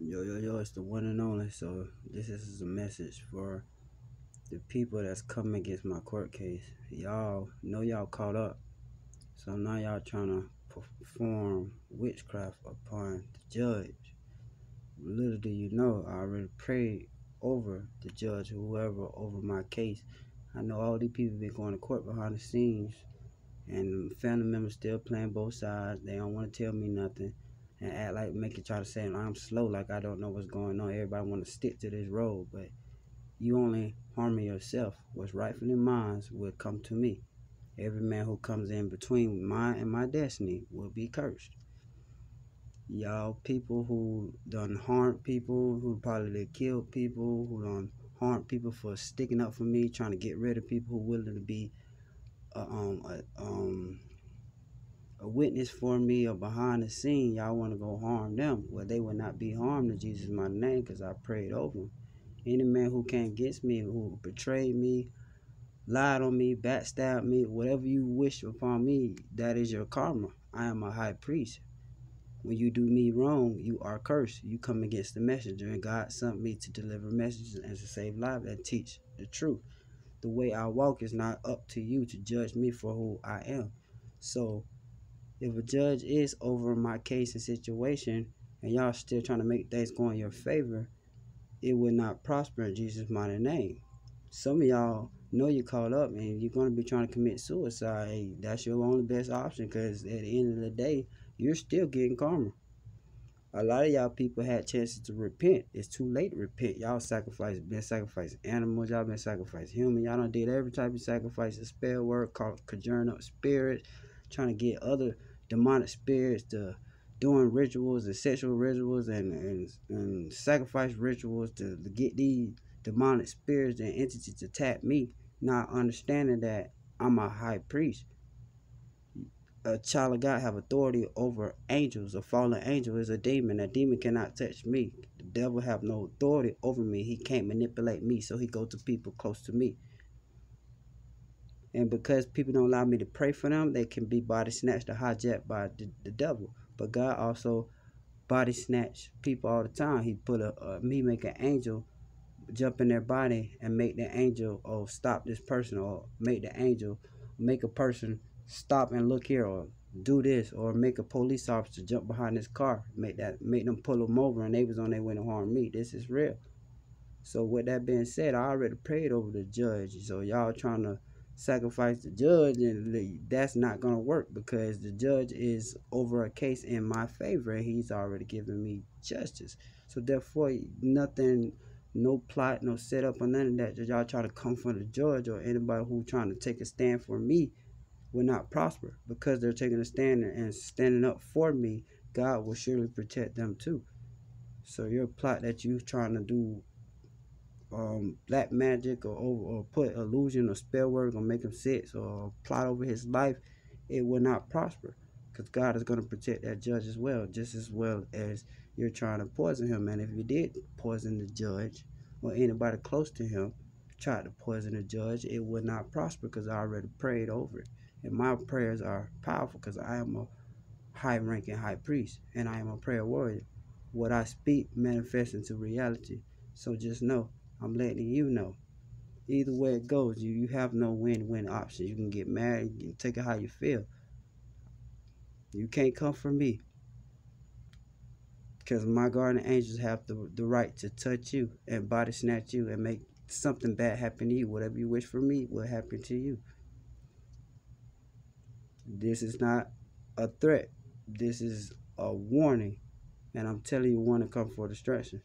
Yo, yo, yo, it's the one and only. So, this is a message for the people that's coming against my court case. Y'all know y'all caught up. So now y'all trying to perform witchcraft upon the judge. Little do you know, I already prayed over the judge, whoever, over my case. I know all these people been going to court behind the scenes, and family members still playing both sides. They don't want to tell me nothing and act like make it try to say I'm slow, like I don't know what's going on. Everybody want to stick to this road, but you only harming yourself. What's rightfully mine will come to me. Every man who comes in between mine and my destiny will be cursed. Y'all people who done harm people, who probably killed people, who done harm people for sticking up for me, trying to get rid of people who willing to be uh, um, uh, um, a witness for me or behind the scene, y'all want to go harm them. Well, they will not be harmed in Jesus' my name because I prayed over them. Any man who came against me, who betrayed me, lied on me, backstabbed me, whatever you wish upon me, that is your karma. I am a high priest. When you do me wrong, you are cursed. You come against the messenger, and God sent me to deliver messages and to save lives and teach the truth. The way I walk is not up to you to judge me for who I am. So if a judge is over my case and situation and y'all still trying to make things go in your favor, it will not prosper in Jesus' mighty name. Some of y'all know you're caught up and you're going to be trying to commit suicide. That's your only best option because at the end of the day, you're still getting karma. A lot of y'all people had chances to repent. It's too late to repent. Y'all sacrificed, been sacrificing animals. Y'all been sacrificing human. Y'all done did every type of sacrifice. A spell work, called conjuring up spirits, trying to get other demonic spirits to doing rituals and sexual rituals and, and, and sacrifice rituals to, to get these demonic spirits and entities to tap me, not understanding that I'm a high priest. A child of God have authority over angels. A fallen angel is a demon. A demon cannot touch me. The devil have no authority over me. He can't manipulate me, so he go to people close to me. And because people don't allow me to pray for them, they can be body snatched or hijacked by the, the devil. But God also body snatch people all the time. He put a, a me make an angel jump in their body and make the angel oh stop this person or make the angel make a person stop and look here or do this or make a police officer jump behind this car make that make them pull them over and they was on their way to harm me this is real so with that being said i already prayed over the judge so y'all trying to sacrifice the judge and that's not going to work because the judge is over a case in my favor and he's already given me justice. So therefore nothing no plot no setup or none of that y'all try to come for the judge or anybody who trying to take a stand for me will not prosper because they're taking a stand and standing up for me. God will surely protect them too. So your plot that you trying to do um, black magic or, or put illusion or spell work or make him sick or plot over his life, it will not prosper because God is going to protect that judge as well, just as well as you're trying to poison him. And if you did poison the judge or anybody close to him, tried to poison the judge, it would not prosper because I already prayed over it. And my prayers are powerful because I am a high ranking high priest and I am a prayer warrior. What I speak manifests into reality. So just know I'm letting you know. Either way it goes, you, you have no win-win option. You can get mad, you can take it how you feel. You can't come for me. Because my guardian angels have the, the right to touch you and body snatch you and make something bad happen to you. Whatever you wish for me will happen to you. This is not a threat. This is a warning. And I'm telling you, want to come for destruction.